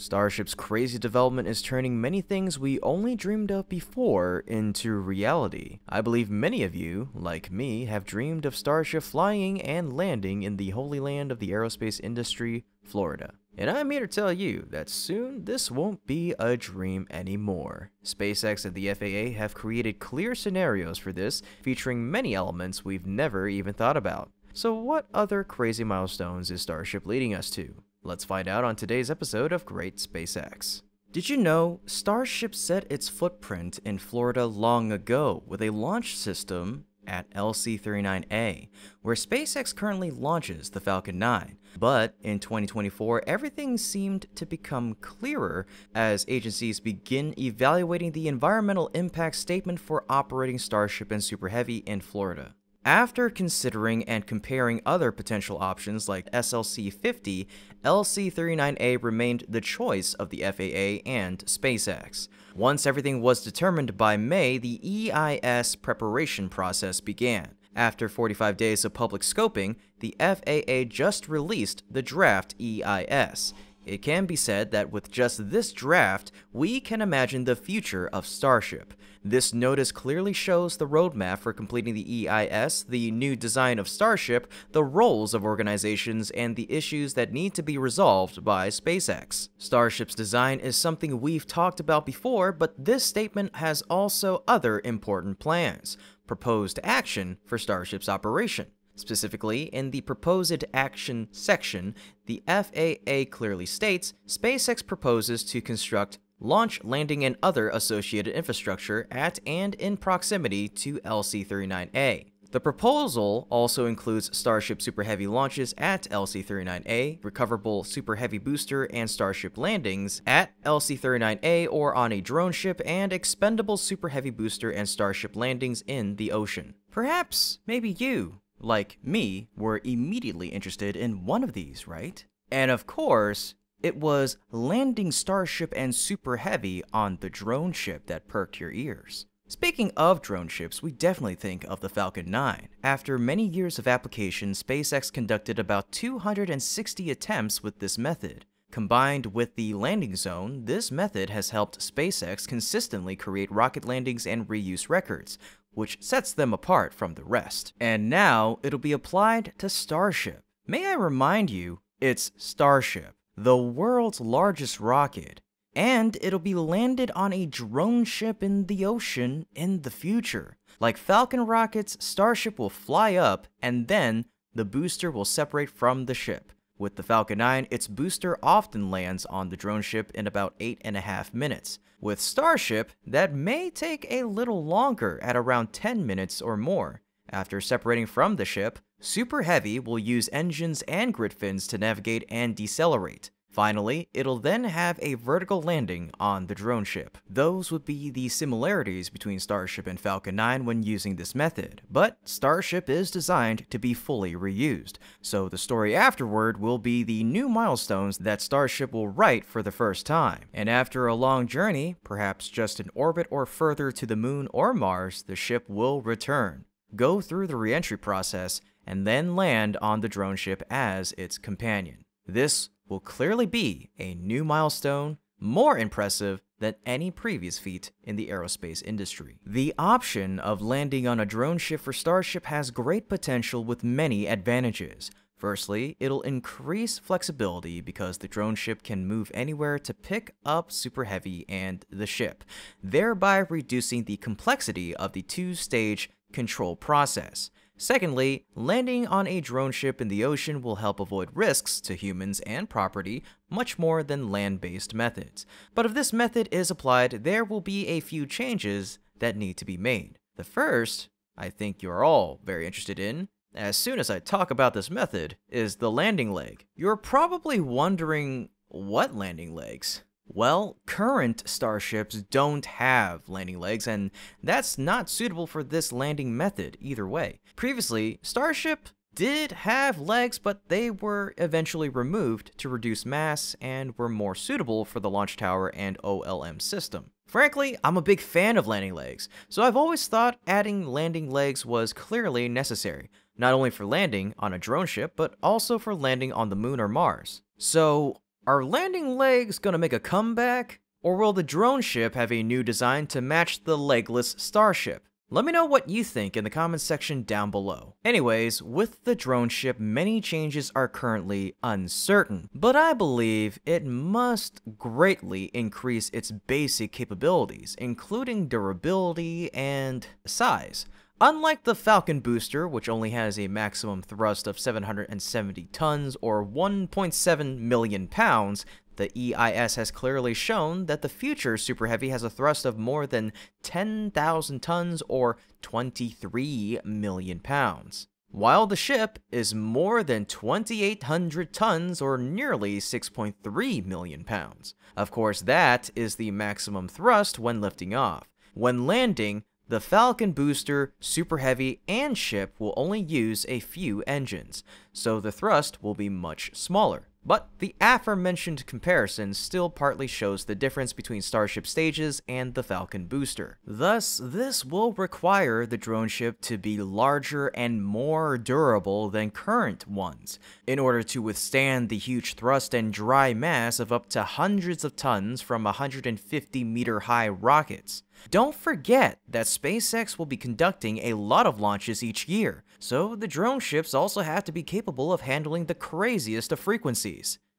Starship's crazy development is turning many things we only dreamed of before into reality. I believe many of you, like me, have dreamed of Starship flying and landing in the holy land of the aerospace industry, Florida. And I'm here to tell you that soon this won't be a dream anymore. SpaceX and the FAA have created clear scenarios for this, featuring many elements we've never even thought about. So what other crazy milestones is Starship leading us to? Let's find out on today's episode of Great SpaceX. Did you know Starship set its footprint in Florida long ago with a launch system at LC-39A, where SpaceX currently launches the Falcon 9. But in 2024, everything seemed to become clearer as agencies begin evaluating the environmental impact statement for operating Starship and Super Heavy in Florida. After considering and comparing other potential options like SLC-50, LC-39A remained the choice of the FAA and SpaceX. Once everything was determined by May, the EIS preparation process began. After 45 days of public scoping, the FAA just released the draft EIS. It can be said that with just this draft, we can imagine the future of Starship. This notice clearly shows the roadmap for completing the EIS, the new design of Starship, the roles of organizations, and the issues that need to be resolved by SpaceX. Starship's design is something we've talked about before, but this statement has also other important plans. Proposed action for Starship's operation. Specifically, in the Proposed Action section, the FAA clearly states SpaceX proposes to construct launch, landing, and other associated infrastructure at and in proximity to LC-39A. The proposal also includes Starship Super Heavy launches at LC-39A, recoverable Super Heavy booster and Starship landings at LC-39A or on a drone ship, and expendable Super Heavy booster and Starship landings in the ocean. Perhaps, maybe you, like me, were immediately interested in one of these, right? And of course, it was landing Starship and Super Heavy on the drone ship that perked your ears. Speaking of drone ships, we definitely think of the Falcon 9. After many years of application, SpaceX conducted about 260 attempts with this method. Combined with the landing zone, this method has helped SpaceX consistently create rocket landings and reuse records, which sets them apart from the rest. And now it'll be applied to Starship. May I remind you, it's Starship the world's largest rocket, and it'll be landed on a drone ship in the ocean in the future. Like Falcon rockets, Starship will fly up, and then the booster will separate from the ship. With the Falcon 9, its booster often lands on the drone ship in about 8.5 minutes. With Starship, that may take a little longer at around 10 minutes or more. After separating from the ship, Super Heavy will use engines and grid fins to navigate and decelerate. Finally, it'll then have a vertical landing on the drone ship. Those would be the similarities between Starship and Falcon 9 when using this method, but Starship is designed to be fully reused, so the story afterward will be the new milestones that Starship will write for the first time. And after a long journey, perhaps just in orbit or further to the moon or Mars, the ship will return, go through the reentry process, and then land on the drone ship as its companion. This will clearly be a new milestone, more impressive than any previous feat in the aerospace industry. The option of landing on a drone ship for Starship has great potential with many advantages. Firstly, it'll increase flexibility because the drone ship can move anywhere to pick up Super Heavy and the ship, thereby reducing the complexity of the two-stage control process. Secondly, landing on a drone ship in the ocean will help avoid risks to humans and property much more than land-based methods. But if this method is applied, there will be a few changes that need to be made. The first, I think you're all very interested in, as soon as I talk about this method, is the landing leg. You're probably wondering, what landing legs? Well, current starships don't have landing legs, and that's not suitable for this landing method either way. Previously, Starship did have legs, but they were eventually removed to reduce mass and were more suitable for the launch tower and OLM system. Frankly, I'm a big fan of landing legs, so I've always thought adding landing legs was clearly necessary, not only for landing on a drone ship, but also for landing on the moon or Mars. So, Are landing legs gonna make a comeback? Or will the drone ship have a new design to match the legless starship? Let me know what you think in the comments section down below. Anyways, with the drone ship, many changes are currently uncertain, but I believe it must greatly increase its basic capabilities, including durability and size. Unlike the Falcon booster, which only has a maximum thrust of 770 tons or 1.7 million pounds, the EIS has clearly shown that the future Super Heavy has a thrust of more than 10,000 tons or 23 million pounds. While the ship is more than 2,800 tons or nearly 6.3 million pounds. Of course, that is the maximum thrust when lifting off. When landing, the Falcon booster, Super Heavy, and ship will only use a few engines, so the thrust will be much smaller. But the aforementioned comparison still partly shows the difference between Starship stages and the Falcon booster. Thus, this will require the drone ship to be larger and more durable than current ones, in order to withstand the huge thrust and dry mass of up to hundreds of tons from 150 meter high rockets. Don't forget that SpaceX will be conducting a lot of launches each year, so the drone ships also have to be capable of handling the craziest of frequencies.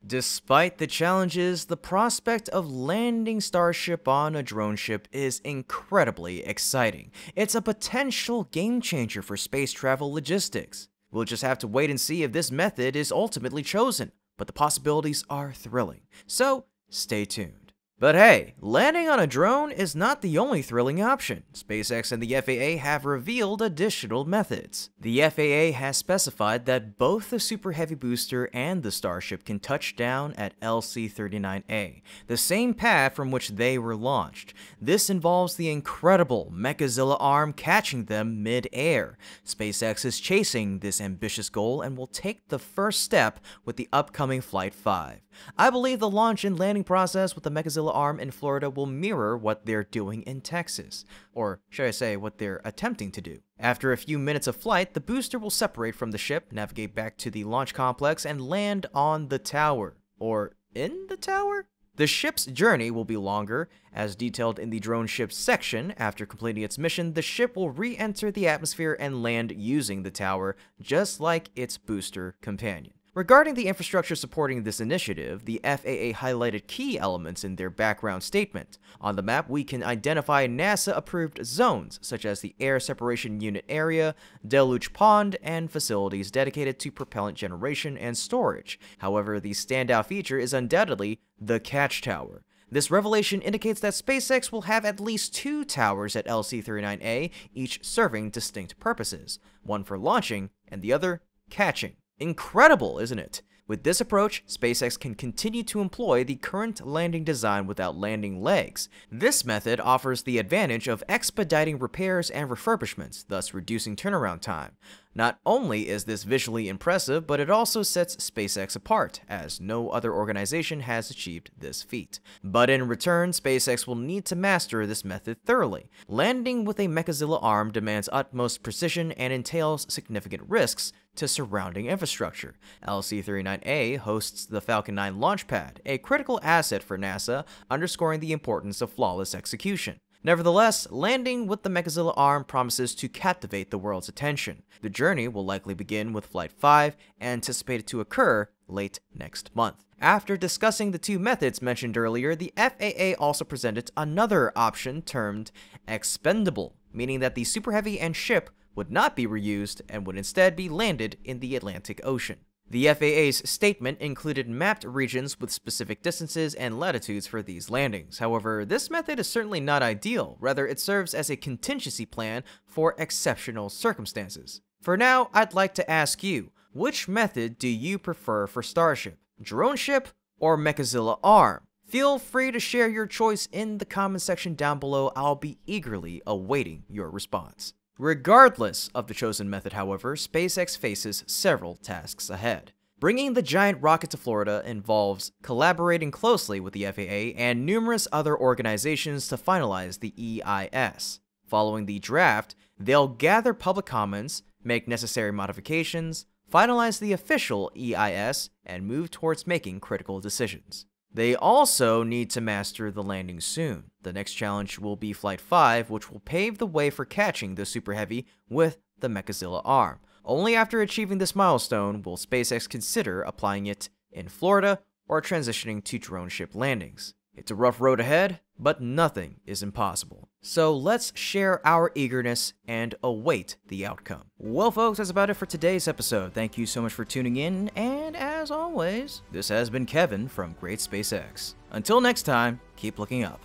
Despite the challenges, the prospect of landing Starship on a drone ship is incredibly exciting. It's a potential game changer for space travel logistics. We'll just have to wait and see if this method is ultimately chosen, but the possibilities are thrilling. So, stay tuned. But hey, landing on a drone is not the only thrilling option. SpaceX and the FAA have revealed additional methods. The FAA has specified that both the Super Heavy booster and the Starship can touch down at LC-39A, the same pad from which they were launched. This involves the incredible Mechazilla arm catching them mid-air. SpaceX is chasing this ambitious goal and will take the first step with the upcoming Flight 5. I believe the launch and landing process with the Mechazilla arm in Florida will mirror what they're doing in Texas, or should I say, what they're attempting to do. After a few minutes of flight, the booster will separate from the ship, navigate back to the launch complex, and land on the tower. Or in the tower? The ship's journey will be longer, as detailed in the drone ship section. After completing its mission, the ship will re-enter the atmosphere and land using the tower, just like its booster companion. Regarding the infrastructure supporting this initiative, the FAA highlighted key elements in their background statement. On the map, we can identify NASA-approved zones, such as the Air Separation Unit Area, Deluge Pond, and facilities dedicated to propellant generation and storage. However, the standout feature is undoubtedly the Catch Tower. This revelation indicates that SpaceX will have at least two towers at LC-39A, each serving distinct purposes, one for launching and the other catching. Incredible, isn't it? With this approach, SpaceX can continue to employ the current landing design without landing legs. This method offers the advantage of expediting repairs and refurbishments, thus reducing turnaround time. Not only is this visually impressive, but it also sets SpaceX apart, as no other organization has achieved this feat. But in return, SpaceX will need to master this method thoroughly. Landing with a Mechazilla arm demands utmost precision and entails significant risks, to surrounding infrastructure. LC-39A hosts the Falcon 9 launch pad, a critical asset for NASA, underscoring the importance of flawless execution. Nevertheless, landing with the Mechazilla arm promises to captivate the world's attention. The journey will likely begin with Flight 5, anticipated to occur late next month. After discussing the two methods mentioned earlier, the FAA also presented another option termed expendable, meaning that the Super Heavy and ship would not be reused and would instead be landed in the Atlantic Ocean. The FAA's statement included mapped regions with specific distances and latitudes for these landings. However, this method is certainly not ideal, rather it serves as a contingency plan for exceptional circumstances. For now, I'd like to ask you, which method do you prefer for Starship? Drone ship or Mechazilla arm? Feel free to share your choice in the comment section down below, I'll be eagerly awaiting your response. Regardless of the chosen method, however, SpaceX faces several tasks ahead. Bringing the giant rocket to Florida involves collaborating closely with the FAA and numerous other organizations to finalize the EIS. Following the draft, they'll gather public comments, make necessary modifications, finalize the official EIS, and move towards making critical decisions. They also need to master the landing soon. The next challenge will be Flight 5, which will pave the way for catching the Super Heavy with the Mechazilla arm. Only after achieving this milestone will SpaceX consider applying it in Florida or transitioning to drone ship landings. It's a rough road ahead, but nothing is impossible. So let's share our eagerness and await the outcome. Well, folks, that's about it for today's episode. Thank you so much for tuning in, and as always, this has been Kevin from Great SpaceX. Until next time, keep looking up.